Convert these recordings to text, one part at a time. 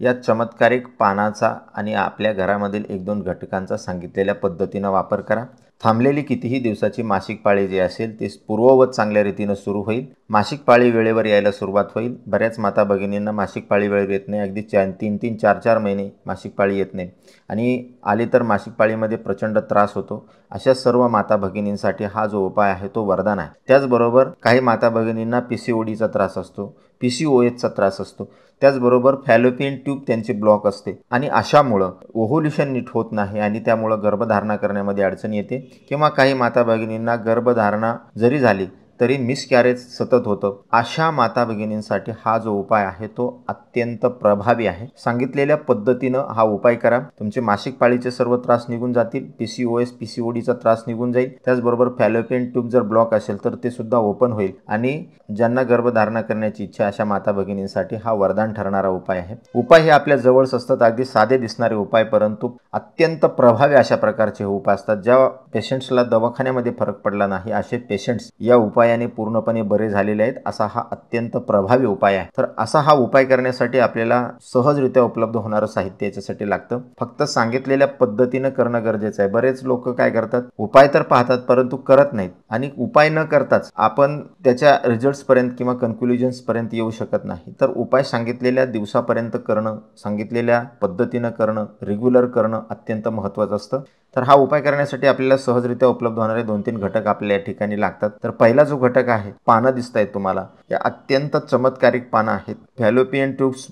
या चमत्कारिक पानाचा आणि आपल्या घरामधील एक दोन घटकांचा सांगितलेल्या पद्धतीनं वापर करा. थांबलेली कितीही दिवसाची मासिक पाळी जी असेल ती पूर्ववत चांगल्या रीतीनं सुरू होईल. मासिक पाळी वेळेवर यायला सुरुवात होईल. बऱ्याच माता भगिनींना मासिक पाळी वेळेवर येत नाही. अगदी चार तीन तीन चार चार महिने मासिक पाळी येत नाही. आणि आली तर मासिक पाळीमध्ये प्रचंड त्रास होतो. अशा सर्व माता भगिनींसाठी हा जो उपाय आहे तो वरदान आहे. त्याचबरोबर काही माता भगिनींना पी सी ओडीचा त्रास असतो. पी सी ओ एचचा त्रास असतो. त्याचबरोबर फॅलोपियन ट्यूब त्यांचे ब्लॉक असते. आणि अशामुळं ओव्होल्युशन नीट होत नाही आणि त्यामुळं गर्भधारणा करण्यामध्ये अडचण येते किंवा काही माता भगिनींना गर्भधारणा जरी झाली तरी मिसकॅरेज सतत होतं. अशा माता भगिनींसाठी हा जो उपाय आहे तो अत्यंत अत्यंत प्रभावी आहे. सांगितलेल्या पद्धतीनं हा उपाय करा. तुमचे मासिक पाळीचे सर्व त्रास निघून जातील. P C O S P C O डीचा त्रास निघून जाईल. त्याचबरोबर फॅलोपियन ट्यूब जर ब्लॉक असेल तर ते सुद्धा ओपन होईल. आणि ज्यांना गर्भधारणा करण्याची इच्छा अशा माता भगिनींसाठी हा वरदान ठरणारा उपाय आहे. उपाय हे आपल्या जवळच असतात. अगदी साधे दिसणारे उपाय परंतु अत्यंत प्रभावी अशा प्रकारचे हे उपाय असतात ज्या पेशंट्सला दवाखान्यामध्ये फरक पडला नाही. असे पेशंट्स या उपायाने पूर्णपणे बरे झालेले आहेत. असा हा अत्यंत प्रभावी उपाय आहे. तर असा हा उपाय करण्यासाठी आपल्याला सहजरित्या उपलब्ध होणारं साहित्य याच्यासाठी लागतं. फक्त सांगितलेल्या पद्धतीनं करणं गरजेचं आहे. बरेच लोक काय करतात? उपाय तर पाहतात परंतु करत नाहीत. आणि उपाय न करताच आपण त्याच्या रिझल्ट्सपर्यंत किंवा कन्क्लुजन्स पर्यंत येऊ शकत नाही. तर उपाय सांगितलेल्या दिवसापर्यंत करणं सांगितलेल्या पद्धतीनं करणं रेग्युलर करणं अत्यंत महत्त्वाचं असतं. तर हा उपाय करण्यासाठी आपल्याला सहजरित्या उपलब्ध होणारे दोन तीन घटक आपल्या या ठिकाणी लागतात. तर पहिला जो घटक आहे पानं दिसत आहेत तुम्हाला. या अत्यंत चमत्कारिक पानं आहेत. फॅलोपियन ट्यूब्स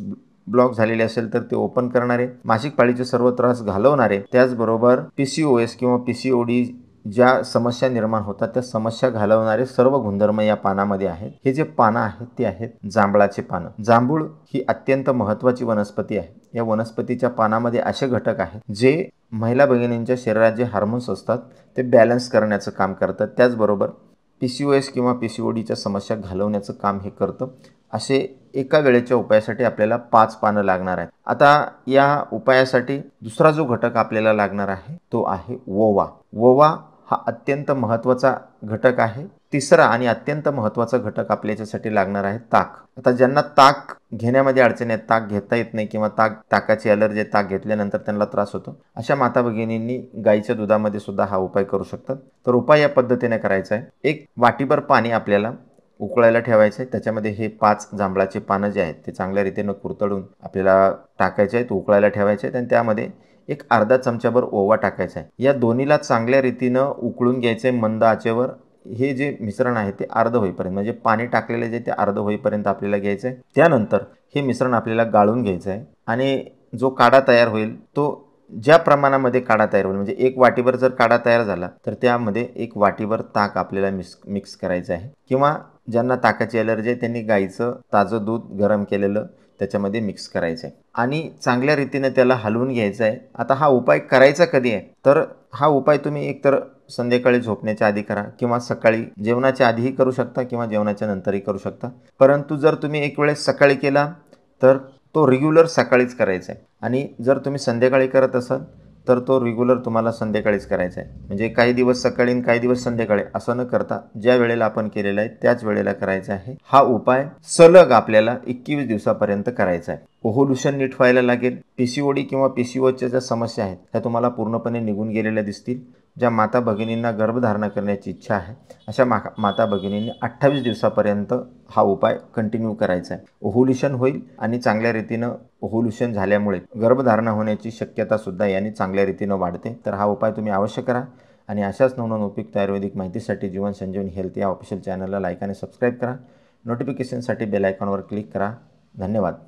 ब्लॉक झालेले असेल तर ते ओपन करणारे मासिक पाळीचे सर्व त्रास घालवणारे त्याचबरोबर पी सी ओ एस किंवा पी सी ओ डी ज्या समस्या निर्माण होतात त्या समस्या घालवणारे सर्व गुणधर्म या पानामध्ये आहेत. हे जे पानं आहेत ते आहेत जांभळाचे पानं. जांभूळ ही अत्यंत महत्त्वाची वनस्पती आहे. या वनस्पतीच्या पानामध्ये असे घटक आहेत जे महिला भगिनींच्या शरीरात जे हार्मोन्स असतात ते बॅलन्स करण्याचं काम करतात. त्याचबरोबर पी सी ओ एस किंवा पी सी ओ डीच्या समस्या घालवण्याचं काम हे करतं. असे एका वेळेच्या उपायासाठी आपल्याला पाच पानं लागणार आहेत. आता या उपायासाठी दुसरा जो घटक आपल्याला लागणार आहे तो आहे वोवा वोवा हा अत्यंत महत्त्वाचा घटक आहे. तिसरा आणि अत्यंत महत्त्वाचा घटक आपल्या याच्यासाठी लागणार आहे ताक. आता ज्यांना ताक घेण्यामध्ये अडचणी आहेत ताक घेता येत नाही किंवा ताक ताकाची अलर्जी ताक घेतल्यानंतर त्यांना त्रास होतो. अशा माता भगिनींनी गाईच्या दुधामध्ये सुद्धा हा उपाय करू शकतात. तर उपाय या पद्धतीने करायचा आहे. एक वाटीभर पाणी आपल्याला उकळायला ठेवायचं आहे. त्याच्यामध्ये हे पाच जांभळाचे पानं जे आहेत ते चांगल्या रीतीनं कुरतडून आपल्याला टाकायचे आहेत उकळायला ठेवायचे आहेत आणि त्यामध्ये एक अर्धा चमच्याभर ओवा टाकायचा आहे. या दोन्हीला चांगल्या रीतीनं उकळून घ्यायचं आहे मंद आचेवर. हे जे मिश्रण आहे ते अर्ध होईपर्यंत म्हणजे पाणी टाकलेलं जे ते अर्ध होईपर्यंत आपल्याला घ्यायचं आहे त्यानंतर हे मिश्रण आपल्याला गाळून घ्यायचं आहे आणि जो काढा तयार होईल तो ज्या प्रमाणामध्ये काढा तयार होईल म्हणजे एक वाटीभर जर काढा तयार झाला तर त्यामध्ये एक वाटीभर ताक आपल्याला मिक्स मिक्स करायचं आहे. किंवा ज्यांना ताकाची अलर्जी आहे त्यांनी गाईचं ताजं दूध गरम केलेलं त्याच्यामध्ये मिक्स करायचं आहे. आणि चांगल्या रीतीने त्याला हलवून घ्यायचं आहे. आता हा उपाय करायचा कधी आहे? तर हा उपाय तुम्ही एकतर संध्याकाळी झोपण्याच्या आधी करा किंवा सकाळी जेवणाच्या आधीही करू शकता किंवा जेवणाच्या नंतरही करू शकता. परंतु जर तुम्ही एक वेळेस सकाळी केला तर तो रेग्युलर सकाळीच करायचा आहे. आणि जर तुम्ही संध्याकाळी करत असाल तर तो रेग्युलर तुम्हाला संध्याकाळीच करायचा आहे. म्हणजे काही दिवस सकाळी आणि काही दिवस संध्याकाळी असं न करता ज्या वेळेला आपण केलेलं आहे त्याच वेळेला करायचा आहे. हा उपाय सलग आपल्याला एकवीस दिवसापर्यंत करायचा आहे. ओहोल्युशन नीट व्हायला लागेल. पी सी किंवा पी सी ओच्या ज्या समस्या आहेत त्या तुम्हाला पूर्णपणे निघून गेलेल्या दिसतील. ज्या माता भगिनींना गर्भधारणा करण्याची इच्छा आहे अशा मा माता भगिनींनी अठ्ठावीस दिवसापर्यंत हा उपाय कंटिन्यू करायचा आहे. ओहोल्युशन होईल आणि चांगल्या रीतीनं ओहोल्युशन झाल्यामुळे गर्भधारणा होण्याची शक्यतासुद्धा याने चांगल्या रीतीनं वाढते. तर हा उपाय तुम्ही अवश्य करा आणि अशाच नवनवन उपयुक्त आयुर्वेदिक माहितीसाठी जीवन संजीवनी हेल्थ या ऑफिशियल चॅनलला लाईक आणि सबस्क्राईब करा. नोटिफिकेशनसाठी बेल आयकॉनवर क्लिक करा. धन्यवाद.